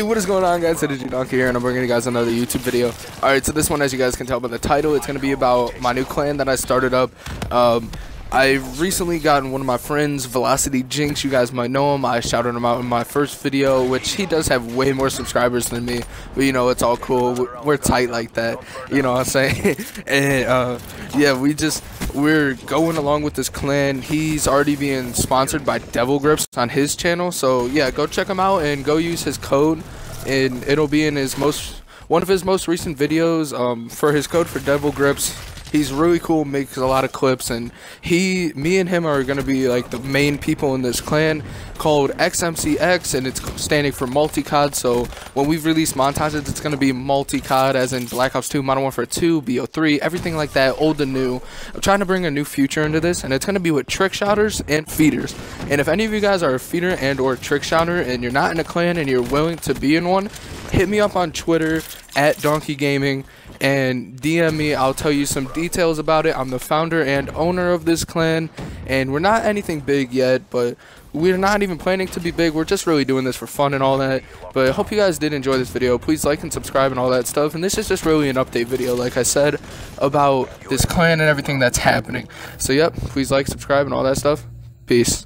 what is going on guys, it is Donkee here and I'm bringing you guys another YouTube video. Alright, so this one as you guys can tell by the title, it's going to be about my new clan that I started up. Um, I recently gotten one of my friends, Velocity Jinx. You guys might know him. I shouted him out in my first video, which he does have way more subscribers than me. But you know, it's all cool. We're, tight like that. You know what I'm saying? and uh, yeah, we just we're going along with this clan. He's already being sponsored by Devil Grips on his channel. So yeah, go check him out and go use his code, and it'll be in his most one of his most recent videos um, for his code for Devil Grips He's really cool, makes a lot of clips, and he, me and him are gonna be like the main people in this clan called XMCX, and it's standing for multi-COD. So when we've released montages, it's gonna be multi-COD, as in Black Ops 2, Modern Warfare 2, BO3, everything like that, old and new. I'm trying to bring a new future into this, and it's gonna be with trick shotters and feeders. And if any of you guys are a feeder and or trick shotter, and you're not in a clan and you're willing to be in one, hit me up on Twitter at Donkee Gaming and DM me. I'll tell you some details about it. I'm the founder and owner of this clan, and we're not anything big yet, but we're not even planning to be big. We're just really doing this for fun and all that. But I hope you guys did enjoy this video. Please like and subscribe and all that stuff. And this is just really an update video, like I said, about this clan and everything that's happening. So, yep, please like, subscribe, and all that stuff. Peace.